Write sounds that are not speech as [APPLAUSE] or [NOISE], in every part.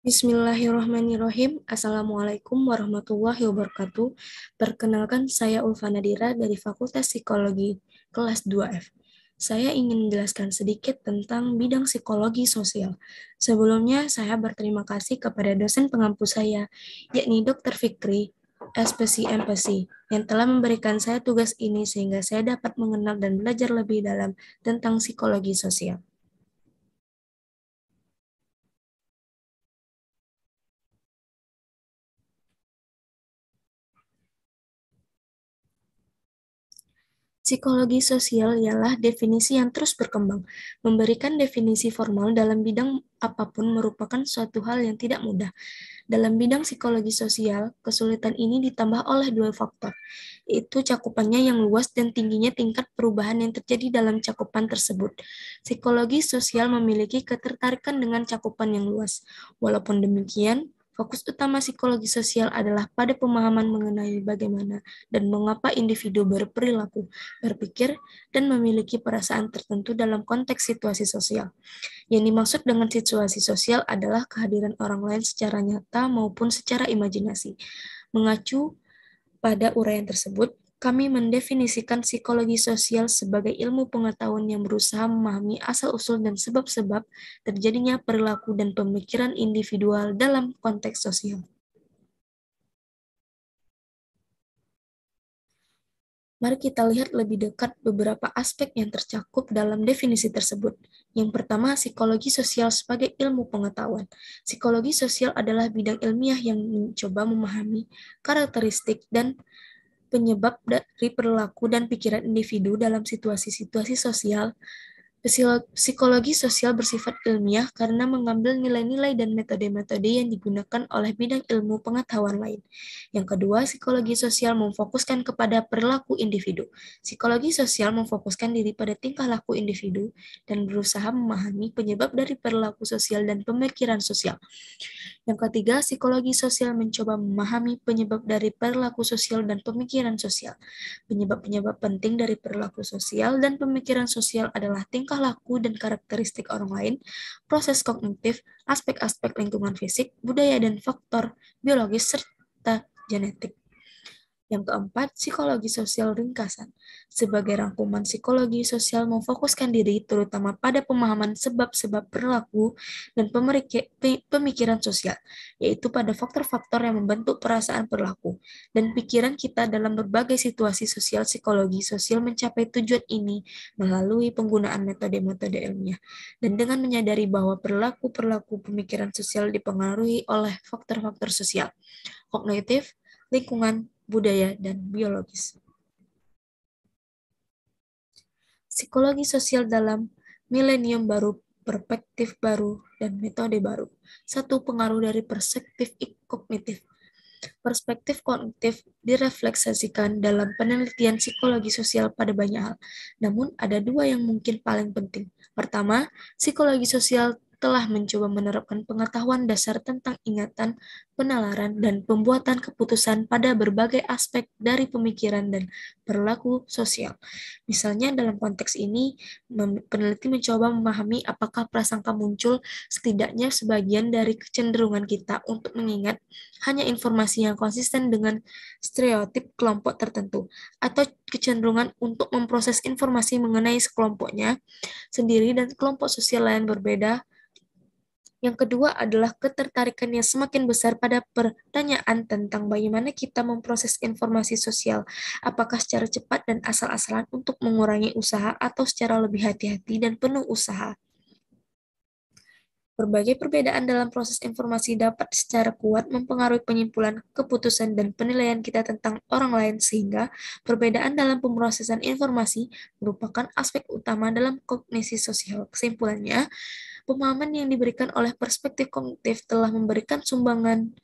Bismillahirrahmanirrahim. Assalamualaikum warahmatullahi wabarakatuh. Perkenalkan, saya Ulfa Nadira dari Fakultas Psikologi kelas 2F. Saya ingin menjelaskan sedikit tentang bidang psikologi sosial. Sebelumnya, saya berterima kasih kepada dosen pengampu saya, yakni Dr. Fikri, SPC MPC, yang telah memberikan saya tugas ini sehingga saya dapat mengenal dan belajar lebih dalam tentang psikologi sosial. Psikologi sosial ialah definisi yang terus berkembang. Memberikan definisi formal dalam bidang apa pun merupakan suatu hal yang tidak mudah. Dalam bidang psikologi sosial, kesulitan ini ditambah oleh dua faktor, yaitu cakupannya yang luas dan tingginya tingkat perubahan yang terjadi dalam cakupan tersebut. Psikologi sosial memiliki ketertarikan dengan cakupan yang luas. Walaupun demikian, Fokus utama psikologi sosial adalah pada pemahaman mengenai bagaimana dan mengapa individu berperilaku, berpikir, dan memiliki perasaan tertentu dalam konteks situasi sosial. Yang dimaksud dengan situasi sosial adalah kehadiran orang lain secara nyata maupun secara imajinasi. Mengacu pada uraian tersebut, kami mendefinisikan psikologi sosial sebagai ilmu pengetahuan yang berusaha memahami asal-usul dan sebab-sebab terjadinya perilaku dan pemikiran individual dalam konteks sosial. Mari kita lihat lebih dekat beberapa aspek yang tercakup dalam definisi tersebut. Yang pertama, psikologi sosial sebagai ilmu pengetahuan. Psikologi sosial adalah bidang ilmiah yang mencoba memahami karakteristik dan penyebab dari perilaku dan pikiran individu dalam situasi-situasi sosial Psikologi sosial bersifat ilmiah karena mengambil nilai-nilai dan metode-metode yang digunakan oleh bidang ilmu pengetahuan lain. Yang kedua, psikologi sosial memfokuskan kepada perilaku individu. Psikologi sosial memfokuskan diri pada tingkah laku individu dan berusaha memahami penyebab dari perilaku sosial dan pemikiran sosial. Yang ketiga, psikologi sosial mencoba memahami penyebab dari perilaku sosial dan pemikiran sosial. Penyebab-penyebab penting dari perilaku sosial dan pemikiran sosial adalah tingkah tingkah laku dan karakteristik orang lain, proses kognitif, aspek-aspek lingkungan fisik, budaya, dan faktor biologis serta genetik. Yang keempat, psikologi sosial ringkasan. Sebagai rangkuman psikologi sosial memfokuskan diri terutama pada pemahaman sebab-sebab perilaku dan pemikiran sosial, yaitu pada faktor-faktor yang membentuk perasaan perilaku dan pikiran kita dalam berbagai situasi sosial psikologi sosial mencapai tujuan ini melalui penggunaan metode-metode ilmiah dan dengan menyadari bahwa perilaku-perilaku pemikiran sosial dipengaruhi oleh faktor-faktor sosial, kognitif, lingkungan, budaya, dan biologis. Psikologi sosial dalam milenium baru, perspektif baru, dan metode baru. Satu pengaruh dari perspektif kognitif. Perspektif kognitif direfleksasikan dalam penelitian psikologi sosial pada banyak hal. Namun, ada dua yang mungkin paling penting. Pertama, psikologi sosial telah mencoba menerapkan pengetahuan dasar tentang ingatan, penalaran, dan pembuatan keputusan pada berbagai aspek dari pemikiran dan perilaku sosial. Misalnya dalam konteks ini, peneliti mencoba memahami apakah prasangka muncul setidaknya sebagian dari kecenderungan kita untuk mengingat hanya informasi yang konsisten dengan stereotip kelompok tertentu, atau kecenderungan untuk memproses informasi mengenai sekelompoknya sendiri dan kelompok sosial lain berbeda yang kedua adalah ketertarikan yang semakin besar pada pertanyaan tentang bagaimana kita memproses informasi sosial, apakah secara cepat dan asal-asalan untuk mengurangi usaha atau secara lebih hati-hati dan penuh usaha. Berbagai perbedaan dalam proses informasi dapat secara kuat mempengaruhi penyimpulan, keputusan, dan penilaian kita tentang orang lain sehingga perbedaan dalam pemrosesan informasi merupakan aspek utama dalam kognisi sosial. Kesimpulannya, pemahaman yang diberikan oleh perspektif kognitif telah memberikan sumbangan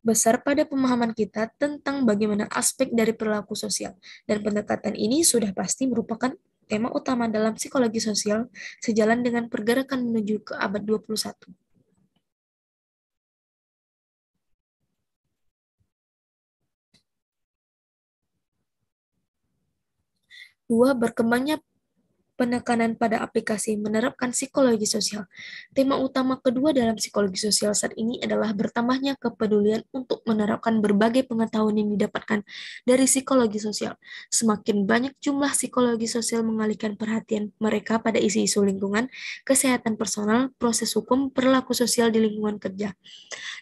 besar pada pemahaman kita tentang bagaimana aspek dari perilaku sosial. Dan pendekatan ini sudah pasti merupakan tema utama dalam psikologi sosial sejalan dengan pergerakan menuju ke abad 21. Dua, berkembangnya penekanan pada aplikasi menerapkan psikologi sosial. Tema utama kedua dalam psikologi sosial saat ini adalah bertambahnya kepedulian untuk menerapkan berbagai pengetahuan yang didapatkan dari psikologi sosial. Semakin banyak jumlah psikologi sosial mengalihkan perhatian mereka pada isu-isu lingkungan, kesehatan personal, proses hukum, perilaku sosial di lingkungan kerja.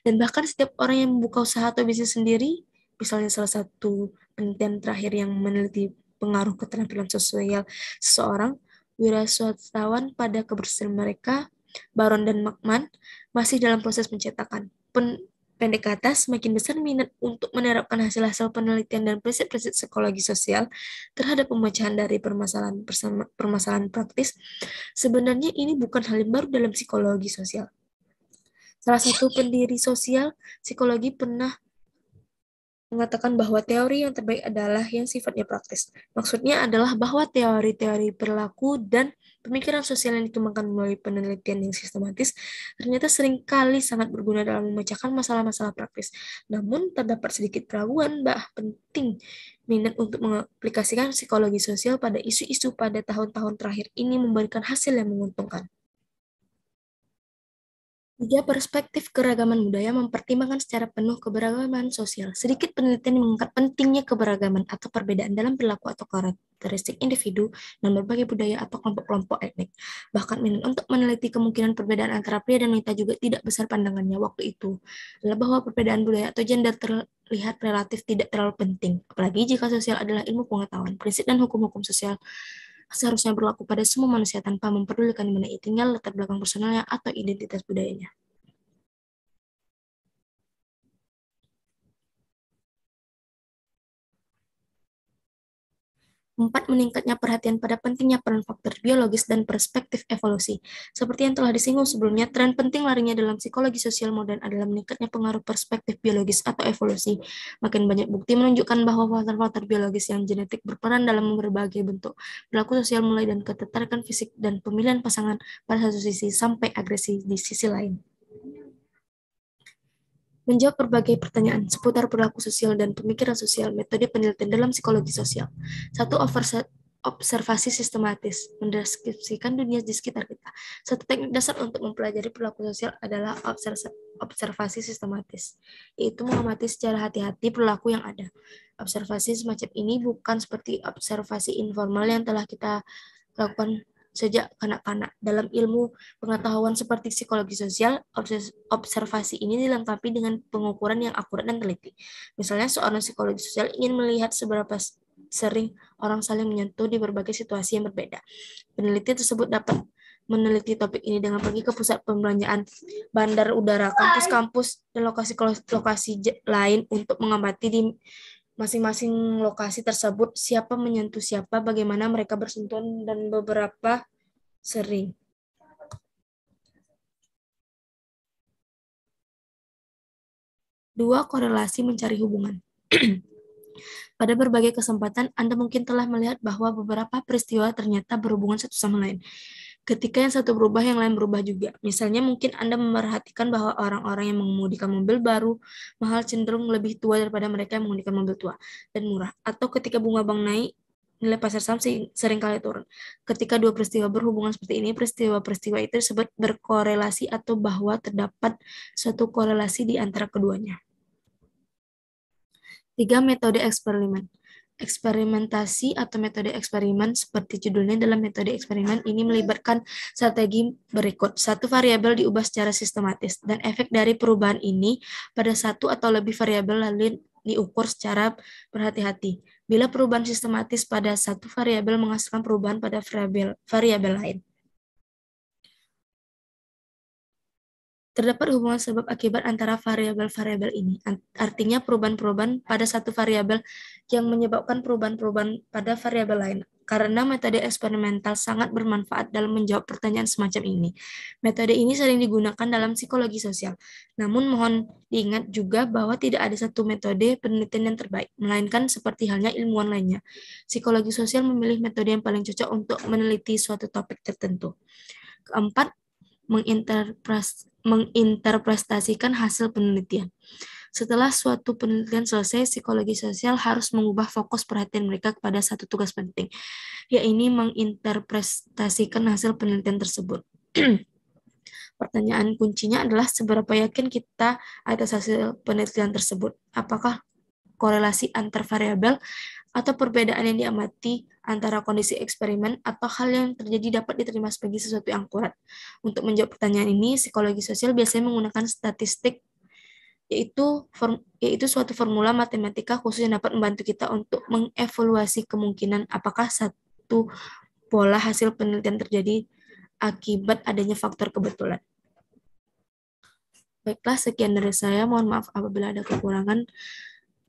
Dan bahkan setiap orang yang membuka usaha atau bisnis sendiri, misalnya salah satu penelitian terakhir yang meneliti pengaruh keterampilan sosial seseorang, wira swastawan pada kebersihan mereka, Baron dan Makman, masih dalam proses pencetakan. Pen pendek kata, semakin besar minat untuk menerapkan hasil-hasil penelitian dan prinsip-prinsip psikologi sosial terhadap pemecahan dari permasalahan permasalahan praktis, sebenarnya ini bukan hal yang baru dalam psikologi sosial. Salah satu pendiri sosial psikologi pernah mengatakan bahwa teori yang terbaik adalah yang sifatnya praktis. Maksudnya adalah bahwa teori-teori perilaku dan pemikiran sosial yang dikembangkan melalui penelitian yang sistematis ternyata sering kali sangat berguna dalam memecahkan masalah-masalah praktis. Namun, terdapat sedikit keraguan bah penting minat untuk mengaplikasikan psikologi sosial pada isu-isu pada tahun-tahun terakhir ini memberikan hasil yang menguntungkan. Tiga perspektif keragaman budaya mempertimbangkan secara penuh keberagaman sosial. Sedikit penelitian mengangkat pentingnya keberagaman atau perbedaan dalam perilaku atau karakteristik individu dan berbagai budaya atau kelompok-kelompok etnik. Bahkan minat untuk meneliti kemungkinan perbedaan antara pria dan wanita juga tidak besar pandangannya waktu itu. Adalah bahwa perbedaan budaya atau gender terlihat relatif tidak terlalu penting. Apalagi jika sosial adalah ilmu pengetahuan, prinsip dan hukum-hukum sosial seharusnya berlaku pada semua manusia tanpa memperdulikan mana tinggal, latar belakang personalnya, atau identitas budayanya. Empat, meningkatnya perhatian pada pentingnya peran faktor biologis dan perspektif evolusi. Seperti yang telah disinggung sebelumnya, tren penting larinya dalam psikologi sosial modern adalah meningkatnya pengaruh perspektif biologis atau evolusi. Makin banyak bukti menunjukkan bahwa faktor-faktor biologis yang genetik berperan dalam berbagai bentuk perilaku sosial mulai dan ketertarikan fisik dan pemilihan pasangan pada satu sisi sampai agresi di sisi lain menjawab berbagai pertanyaan seputar perilaku sosial dan pemikiran sosial, metode penelitian dalam psikologi sosial. Satu, observasi sistematis, mendeskripsikan dunia di sekitar kita. Satu teknik dasar untuk mempelajari perilaku sosial adalah observasi sistematis, yaitu mengamati secara hati-hati perilaku yang ada. Observasi semacam ini bukan seperti observasi informal yang telah kita lakukan sejak kanak-kanak. Dalam ilmu pengetahuan seperti psikologi sosial, observasi ini dilengkapi dengan pengukuran yang akurat dan teliti. Misalnya, seorang psikologi sosial ingin melihat seberapa sering orang saling menyentuh di berbagai situasi yang berbeda. Peneliti tersebut dapat meneliti topik ini dengan pergi ke pusat pembelanjaan, bandar udara, kampus-kampus, dan lokasi-lokasi lain untuk mengamati di masing-masing lokasi tersebut siapa menyentuh siapa, bagaimana mereka bersentuhan dan beberapa sering. Dua, korelasi mencari hubungan. [CLEARS THROAT] Pada berbagai kesempatan, Anda mungkin telah melihat bahwa beberapa peristiwa ternyata berhubungan satu sama lain. Ketika yang satu berubah, yang lain berubah juga. Misalnya mungkin Anda memperhatikan bahwa orang-orang yang mengemudikan mobil baru mahal cenderung lebih tua daripada mereka yang mengemudikan mobil tua dan murah. Atau ketika bunga bank naik, nilai pasar saham sering kali turun. Ketika dua peristiwa berhubungan seperti ini, peristiwa-peristiwa itu disebut berkorelasi atau bahwa terdapat suatu korelasi di antara keduanya. Tiga metode eksperimen. Eksperimentasi atau metode eksperimen seperti judulnya dalam metode eksperimen ini melibatkan strategi berikut. Satu variabel diubah secara sistematis dan efek dari perubahan ini pada satu atau lebih variabel lalu diukur secara berhati-hati. Bila perubahan sistematis pada satu variabel menghasilkan perubahan pada variabel, variabel lain. Terdapat hubungan sebab akibat antara variabel-variabel ini. Artinya perubahan-perubahan pada satu variabel yang menyebabkan perubahan-perubahan pada variabel lain. Karena metode eksperimental sangat bermanfaat dalam menjawab pertanyaan semacam ini. Metode ini sering digunakan dalam psikologi sosial. Namun mohon diingat juga bahwa tidak ada satu metode penelitian yang terbaik, melainkan seperti halnya ilmuwan lainnya. Psikologi sosial memilih metode yang paling cocok untuk meneliti suatu topik tertentu. Keempat, menginterpretasikan hasil penelitian. Setelah suatu penelitian selesai, psikologi sosial harus mengubah fokus perhatian mereka kepada satu tugas penting, yaitu menginterpretasikan hasil penelitian tersebut. [CLEARS THROAT] Pertanyaan kuncinya adalah seberapa yakin kita atas hasil penelitian tersebut. Apakah korelasi antar variabel atau perbedaan yang diamati antara kondisi eksperimen atau hal yang terjadi dapat diterima sebagai sesuatu yang akurat. Untuk menjawab pertanyaan ini, psikologi sosial biasanya menggunakan statistik yaitu form, yaitu suatu formula matematika khusus yang dapat membantu kita untuk mengevaluasi kemungkinan apakah satu pola hasil penelitian terjadi akibat adanya faktor kebetulan. Baiklah, sekian dari saya. Mohon maaf apabila ada kekurangan.